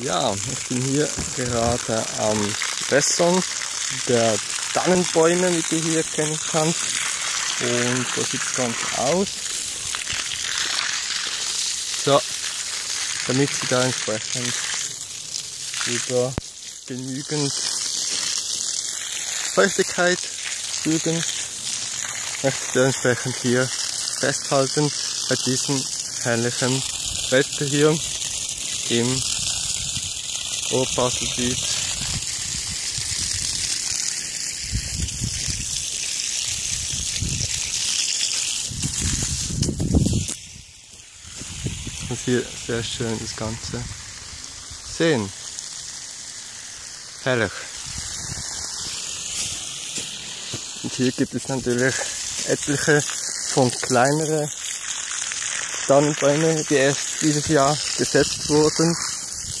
Ja, ich bin hier gerade am Wässern der Tannenbäume, wie du hier erkennen kannst. Und so sieht es ganz aus. So, damit sie da entsprechend über genügend Feuchtigkeit fügen, möchte ich entsprechend hier festhalten bei diesem herrlichen Wetter hier im Oberbaselbiet. Und hier sehr schön das Ganze sehen. Herrlich. Und hier gibt es natürlich etliche von kleineren Tannenbäume, die erst dieses Jahr gesetzt wurden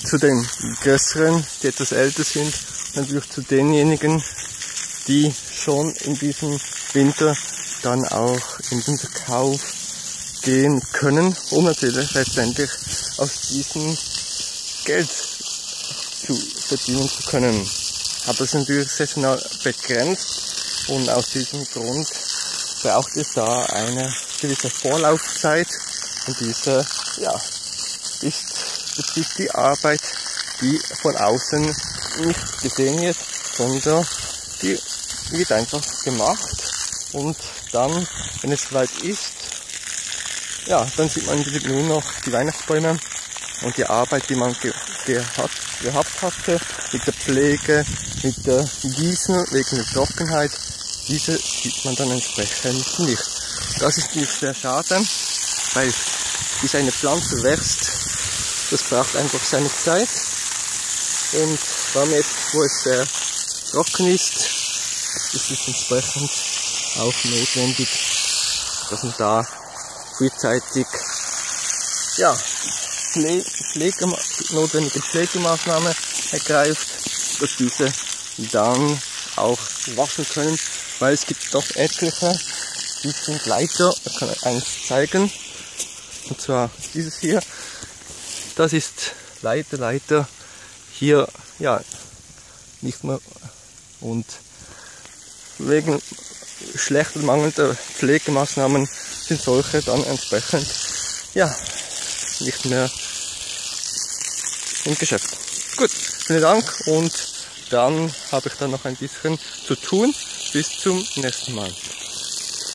zu den größeren, die etwas älter sind, natürlich zu denjenigen, die schon in diesem Winter dann auch in den Verkauf gehen können, um natürlich letztendlich aus diesem Geld zu verdienen zu können. Aber das ist natürlich saisonal begrenzt und aus diesem Grund braucht es da eine gewisse Vorlaufzeit und diese ja, ist betrifft die Arbeit, die von außen nicht gesehen wird, sondern die wird einfach gemacht und dann, wenn es soweit ist, ja, dann sieht man nur noch die Weihnachtsbäume und die Arbeit, die man ge gehabt, gehabt hatte, mit der Pflege, mit der Gießen wegen der Trockenheit, diese sieht man dann entsprechend nicht. Das ist sehr schade, weil bis eine Pflanze wächst, das braucht einfach seine Zeit. Und vor allem jetzt, wo es sehr trocken ist, ist es entsprechend auch notwendig, dass man da frühzeitig ja, Pflege, notwendige Pflegemaßnahmen ergreift, dass diese dann auch wachsen können, weil es gibt doch etliche, die sind Leiter, ich kann eins zeigen, und zwar dieses hier, das ist leider, leider hier ja nicht mehr und wegen schlechter mangelnder Pflegemaßnahmen sind solche dann entsprechend ja nicht mehr im Geschäft. Gut, vielen Dank und dann habe ich dann noch ein bisschen zu tun. Bis zum nächsten Mal.